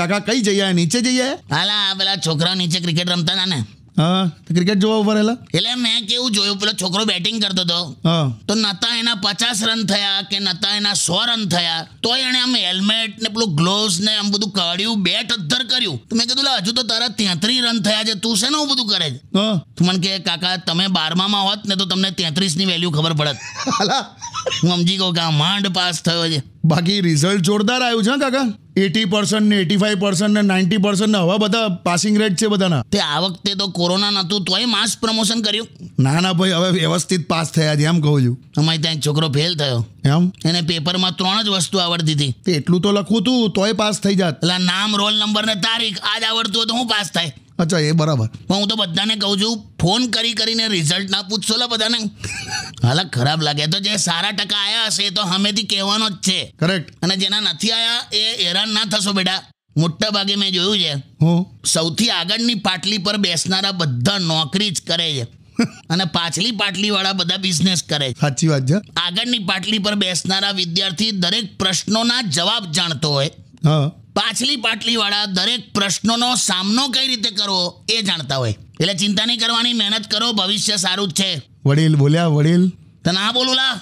કાકા કઈ જઈએ? નીચે જઈએ? હાલા આ પેલા છોકરા નીચે ક્રિકેટ રમતા હતા ને. હા ક્રિકેટ જોવા ઉપર રહેલા? એટલે મેં કેવું જોયું પેલો છોકરો બેટિંગ કરતો હતો. હા. તો નતા એના પચાસ રન થયા કે નતા એના સો રન થયા તોય એણે આમ હેલ્મેટ ને પેલું ગ્લોવ્સ ને આમ બધું કાઢ્યું બેટ અદ્ધર કર્યું. તો મેં કીધું લે હજુ તો તારા તેત્રીસ રન થયા છે તું શેનું આવું બધું કરે છે? હા. તું મને કે કાકા તમે બારમામાં હોત ને તો તમને તેત્રીસની વેલ્યુ ખબર પડત. હાલા. હું સમજી કહું કે આ માંડ પાસ થયો છે. બાકી રિઝલ્ટ જોરદાર આવ્યું છે હા કાકા. એટી પર્સન્ટ ને એટી ફાઈવ પર્સન્ટ ને નાઇન્ટી પર્સન્ટ ને હવે બધા પાસિંગ રેટ છે બધાના. તે આ વખતે તો કોરોના નહોતું તોય માસ પ્રમોશન કર્યું. ના ના ભાઈ હવે વ્યવસ્થિત પાસ થયા છે એમ કહું છું. અમારે ત્યાં એક છોકરો ફેલ થયો. એમ? એને પેપરમાં ત્રણ જ વસ્તુ આવડતી હતી. તે એટલું તો લખવું તું તોય પાસ થઈ જાત. એટલે નામ રોલ નંબર ને તારીખ આજ આવડતું હોય તો હું પાસ થાય. અચ્છા એ બરાબર. પણ હું તો બધાને કહું છું ફોન કરી કરીને રિઝલ્ટ ના પૂછશો લા બધાને. હાલા ખરાબ લાગે. તો જે સારા ટકા આયા હશે એ તો હમેથી કહેવાનો જ છે. કરેક્ટ અને જેના નથી આયા એ હેરાન ના થશો બેટા. મોટા ભાગે મેં જોયું છે. હું. સૌથી આગળની પાટલી પર બેસનારા બધા નોકરી જ કરે છે. અને પાછલી પાટલીવાળા બધા બિઝનેસ કરે છે. સાચી વાત છે. આગળની પાટલી પર બેસનારા વિદ્યાર્થી દરેક પ્રશ્નોના જવાબ જાણતો હોય. હા. પાછલી પાટલીવાળા દરેક પ્રશ્નોનો સામનો કઈ રીતે કરવો એ જાણતા હોય. એટલે ચિંતા નહીં કરવાની મહેનત કરો ભવિષ્ય સારું જ છે. વડીલ બોલ્યા વડીલ. તને આ બોલું લા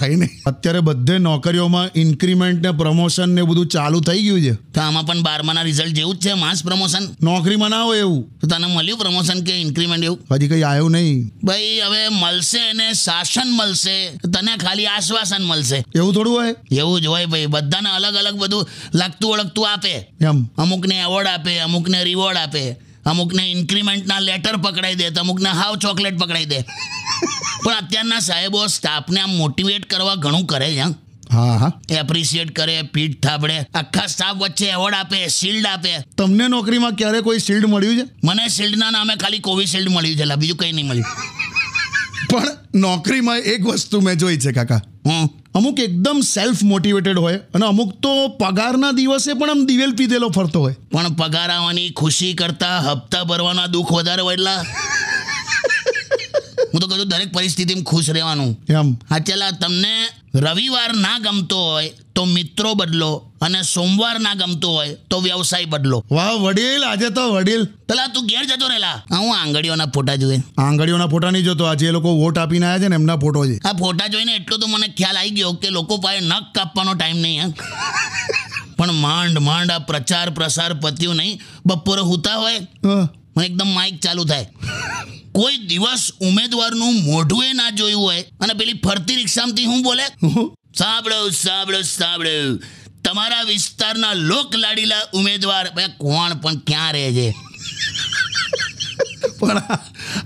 કઈ નહીં. અત્યારે બધે નોકરીઓમાં ઇન્ક્રીમેન્ટ ને પ્રમોશન ને બધું ચાલુ થઈ ગયું છે. તો આમાં પણ બારમાના રિઝલ્ટ જેવું જ છે માસ પ્રમોશન નોકરીમાં ના હોય એવું. તો તને મળ્યું પ્રમોશન કે ઇન્ક્રીમેન્ટ એવું? હજી કઈ આવ્યું નહીં. ભાઈ હવે મળશે ને શાસન મળશે તને ખાલી આશ્વાસન મળશે. એવું થોડું હોય? એવું જ હોય ભાઈ બધાને અલગ અલગ બધું લાગતું ઓળખતું આપે. એમ. અમુકને એવોર્ડ આપે અમુકને રિવોર્ડ આપે. અમુકને ઇન્ક્રીમેન્ટના લેટર પકડાઈ દે તો અમુકને હાવ ચોકલેટ પકડાઈ દે. પણ અત્યારના સાહેબો સ્ટાફને આમ મોટિવેટ કરવા ઘણું કરે છે હા. હા એપ્રિશિએટ કરે પીઠ થાબડે. આખા સ્ટાફ વચ્ચે એવોર્ડ આપે શિલ્ડ આપે. તમને નોકરીમાં ક્યારે કોઈ શિલ્ડ મળ્યું છે? મને શિલ્ડના નામે ખાલી કોવિશિલ્ડ મળ્યું છે લા, બીજું કંઈ નહીં મળ્યું. પણ નોકરીમાં એક વસ્તુ મેં જોઈ છે કાકા. હમ અમુક એકદમ સેલ્ફ મોટિવેટેડ હોય અને અમુક તો પગારના દિવસે પણ આમ દિવેલ પીધેલો ફરતો હોય. પણ પગાર આવવાની ખુશી કરતા હપ્તા ભરવાના દુઃખ વધારે એટલા. હું તો કહું દરેક પરિસ્થિતિમાં ખુશ રહેવાનું. એમ. હા ચલા તમને રવિવાર ના ગમતો હોય તો મિત્રો બદલો અને સોમવાર ના ગમતો હોય તો વ્યવસાય બદલો. વાહ વડીલ આજે તો વડીલ. પેલા તું ઘેર જતો રહેલા. હું આંગળીઓના ફોટા જોઈએ આંગળીઓના ફોટા નહીં જોતો. આજે એ લોકો વોટ આપીને આવ્યા છે ને એમના ફોટો છે. આ ફોટા જોઈને એટલો તો મને ખ્યાલ આવી ગયો કે લોકો પાસે નખ કાપવાનો ટાઈમ નહીં હા પણ માંડ માંડ આ પ્રચાર પ્રસાર પત્યું નહીં. બપોરે હુતા હોય હા. એકદમ માઇક ચાલુ થાય. કોઈ દિવસ ઉમેદવારનું મોઢું એ ના જોયું હોય અને પેલી ફરતી રિક્ષામાંથી હું બોલે? સાંભળો સાંભળો સાંભળો. તમારા વિસ્તારના લોક લાડીલા ઉમેદવાર કોણ પણ ક્યાં રહે છે? પણ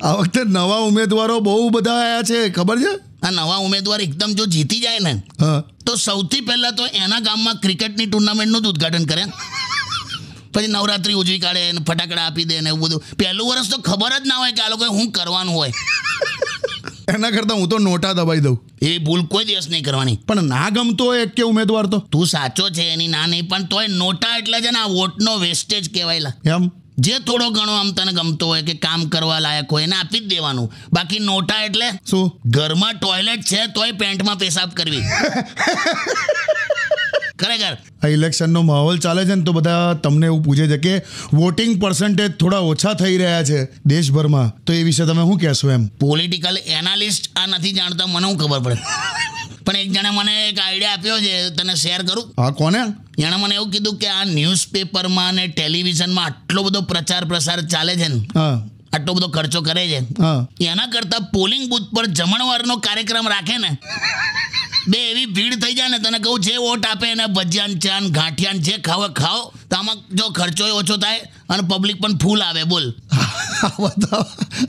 આ- વખતે નવા ઉમેદવારો બહુ બધા આવ્યા છે ખબર છે? આ નવા ઉમેદવાર એકદમ જો જીતી જાય ને તો સૌથી પહેલાં તો એના ગામમાં ક્રિકેટની ટુર્નામેન્ટનું જ ઉદ્ઘાટન કરે. પછી નવરાત્રી ઉજવી કાઢે ને ફટાકડા આપી દે ને એવું બધું. પહેલું વર્ષ તો ખબર જ ના હોય કે આ લોકોએ શું કરવાનું હોય. એના કરતાં હું તો નોટા દબાઈ દઉં. એ ભૂલ કોઈ દિવસ નહીં કરવાની. પણ ના ગમતો હોય કે ઉમેદવાર તો. તું સાચો છે એની ના નહીં પણ તોય નોટા એટલે છે ને આ વોટનો વેસ્ટેજ કહેવાયલા. એમ? જે થોડો ઘણો આમ તને ગમતો હોય કે કામ કરવા લાયક હોય એને આપી જ દેવાનું. બાકી નોટા એટલે શું? ઘરમાં ટોયલેટ છે તોય પેન્ટમાં પેશાબ કરવી. ખરેખર. આ ઇલેક્શનનો માહોલ ચાલે છે ને તો બધા તમને એવું પૂછે છે કે વોટિંગ પર્સન્ટેજ થોડા ઓછા થઈ રહ્યા છે દેશભરમાં. તો એ વિશે તમે શું કહેશો એમ? પોલિટિકલ એનાલિસ્ટ આ નથી જાણતા મને હું ખબર પડે? પણ એક જણે મને એક આઈડિયા આપ્યો છે તને શેર કરું? હા કોને? એણે મને એવું કીધું કે આ ન્યૂઝપેપરમાં અને ટેલિવિઝનમાં આટલો બધો પ્રચાર પ્રસાર ચાલે છે ને આટલો બધો ખર્ચો કરે છે હા. એના કરતાં પોલિંગ બૂથ પર જમણવારનો કાર્યક્રમ રાખે ને બે એવી ભીડ થઈ જાય ને તને કહું જે વોટ આપે એને ભજીયાન ચાન ગાંઠિયાન જે ખાવ ખાઓ તો આમાં જો ખર્ચો ઓછો થાય અને પબ્લિક પણ ફૂલ આવે બોલ. આ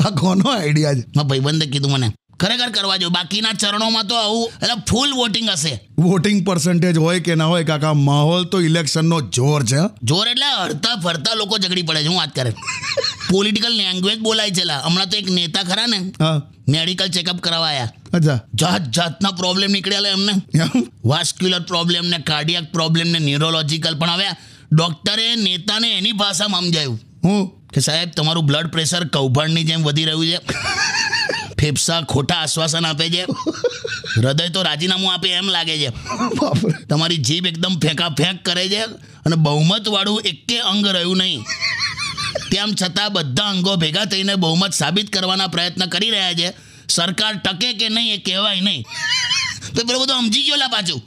આ કોનો આઈડિયા છે? મારા ભાઈબંધે કીધું મને. ખરેખર કરવા જો બાકીના ચરણોમાં તો આવું એટલે ફૂલ વોટિંગ હશે. વોટિંગ પર્સન્ટેજ હોય કે ના હોય કાકા માહોલ તો ઇલેક્શનનો જોર છે? જોર એટલે હડતા ફરતા લોકો ઝઘડી પડે છે હું વાત કરે. પોલિટિકલ લેંગ્વેજ બોલાય છે હમણાં તો એક નેતા ખરા ને મેડિકલ ચેકઅપ કરાવાયા અચ્છા. જાત જાતના પ્રોબ્લેમ નીકળ્યા એમને. વાસ્ક્યુલર પ્રોબ્લેમ ને કાર્ડિયાક પ્રોબ્લેમ ને ન્યુરોલોજીકલ પણ હવે ડોક્ટરે નેતાને એની ભાષામાં સમજાયું હું? કે સાહેબ તમારું બ્લડ પ્રેશર કૌભાંડની જેમ વધી રહ્યું છે. ફેફસા ખોટા આશ્વાસન આપે છે. હૃદય તો રાજીનામું આપે એમ લાગે છે. તમારી જીભ એકદમ ફેંકા ફેંક કરે છે અને બહુમત વાળું એકે અંગ રહ્યું નહીં. તેમ છતાં બધા અંગો ભેગા થઈને બહુમત સાબિત કરવાના પ્રયત્ન કરી રહ્યા છે. સરકાર ટકે કે નહીં એ કહેવાય નહીં. તો પેલો બધું સમજી ગયો લા પાછું.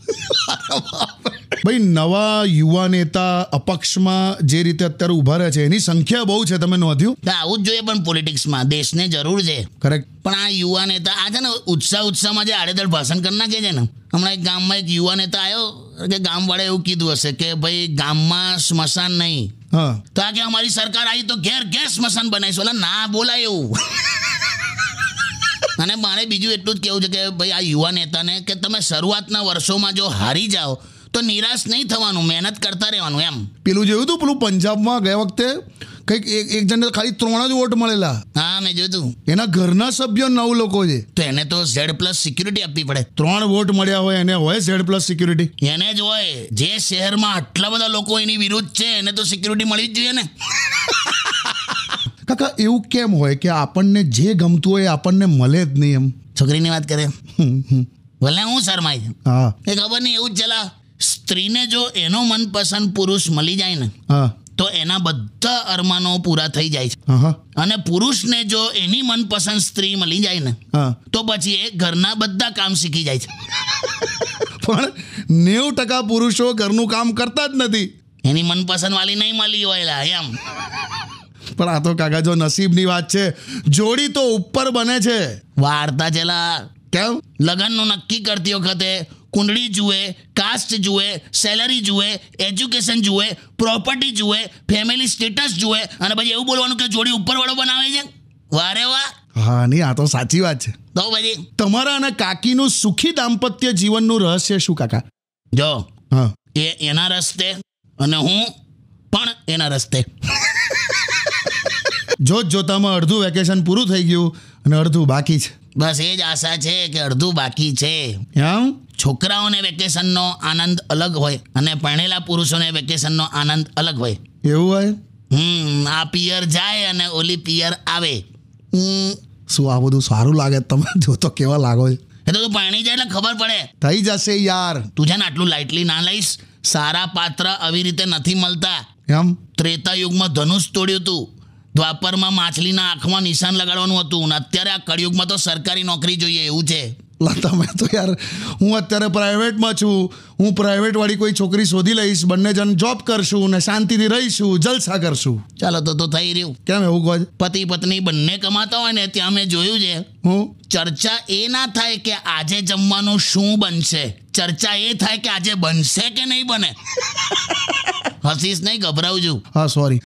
ભાઈ નવા યુવા નેતા અપક્ષમાં જે રીતે અત્યારે ઊભા રહે છે એની સંખ્યા બહુ છે તમે નોંધ્યું? આવું જ જોઈએ પણ પોલિટિક્સમાં દેશને જરૂર છે. કરેક્ટ પણ આ યુવા નેતા આ છે ને ઉત્સાહ ઉત્સાહમાં જે આડેધડ ભાષણ કરી નાખે છે ને હમણાં એક ગામમાં એક યુવા નેતા આવ્યો કે ગામવાળા એવું કીધું હશે કે ભાઈ ગામમાં સ્મશાન નહીં. હા. તો આ કે અમારી સરકાર આવી તો ઘેર ઘેર સ્મશાન બનાવીશું. એટલે ના બોલાય એવું. અને મારે બીજું એટલું જ કહેવું છે કે ભાઈ આ યુવા નેતાને કે તમે શરૂઆતના વર્ષોમાં જો હારી જાઓ તો નિરાશ નહીં થવાનું મહેનત કરતા રહેવાનું એમ. પેલું જોયું હતું પેલું પંજાબમાં ગયા વખતે કંઈક એક એક જણને ખાલી ત્રણ જ વોટ મળેલા. હા મેં જોયું તું. એના ઘરના સભ્યો નવ લોકો છે. તો એને તો ઝેડ પ્લસ સિક્યુરિટી આપવી પડે. ત્રણ વોટ મળ્યા હોય એને હોય ઝેડ પ્લસ સિક્યુરિટી એને જ હોય. જે શહેરમાં આટલા બધા લોકો એની વિરુદ્ધ છે એને તો સિક્યુરિટી મળી જ જોઈએ ને. કાકા એવું કેમ હોય કે આપણને જે ગમતું હોય એ આપણને મળે જ નહીં એમ? છોકરીની વાત કરે. ભલે હું શરમાય. હા. એ ખબર નહીં એવું જ ચલા. સ્ત્રીને જો એનો મનપસંદ પુરુષ મળી જાય ને હા. તો એના બધા અરમાનો પૂરા થઈ જાય છે. અને પુરુષને જો એની મનપસંદ સ્ત્રી મળી જાય ને હા. તો પછી એ ઘરના બધા કામ શીખી જાય છે. પણ નેવું ટકા પુરુષો ઘરનું કામ કરતા જ નથી. એની મનપસંદ વાળી નહીં મળી હોય એમ. પણ આ તો કાકા જો નસીબની વાત છે જોડી તો ઉપર બને છે. વાર્તા છેલા કેમ? લગ્નનું નક્કી કરતી વખતે કુંડળી જુએ કાસ્ટ જુએ સેલરી જુએ એજ્યુકેશન જુએ પ્રોપર્ટી જુએ ફેમિલી સ્ટેટસ જુએ અને પછી એવું બોલવાનું કે જોડી ઉપરવાળો બનાવે છે? વારે વાહ હા નહીં આ તો સાચી વાત છે. તો પછી? તમારા અને કાકીનું સુખી દાંપત્ય જીવનનું રહસ્ય શું કાકા? જો હા. એ એના રસ્તે અને હું પણ એના રસ્તે. જોત જોતામાં અડધું વેકેશન પૂરું થઈ ગયું અને અડધું બાકી છે. બસ એ જ આશા છે કે અડધું બાકી છે. એમ છોકરાઓને વેકેશનનો આનંદ અલગ હોય અને પરણેલા પુરુષોને વેકેશનનો આનંદ અલગ હોય. એવું હોય? હમ આ પિયર જાય અને ઓલી પિયર આવે. શું આ બધું સારું લાગે તમે જો તો કેવા લાગો છો. એ તો તું પાણી જાય એટલે ખબર પડે. થઈ જશે યાર. તું છે ને આટલું લાઇટલી ના લઈશ. સારા પાત્ર આવી રીતે નથી મળતા. એમ ત્રેતા યુગમાં ધનુષ તોડ્યું હતું દ્વાપરમાં માછલીના આંખમાં નિશાન લગાડવાનું હતું અને અત્યારે આ કળિયુગમાં તો સરકારી નોકરી જોઈએ એવું છે. તમે તો યાર હું અત્યારે પ્રાઇવેટમાં છું. હું પ્રાઇવેટવાળી કોઈ છોકરી શોધી લઈશ બંને જણ જોબ કરશું ને શાંતિથી રહીશું જલસા કરશું. ચાલો તો તો થઈ રહ્યું. કેમ એવું કહો પતિ પત્ની બંને કમાતા હોય ને ત્યાં મેં જોયું છે. હું? ચર્ચા એ ના થાય કે આજે જમવાનું શું બનશે. ચર્ચા એ થાય કે આજે બનશે કે નહીં બને. હસીશ નહીં ગભરાવજો. હા સોરી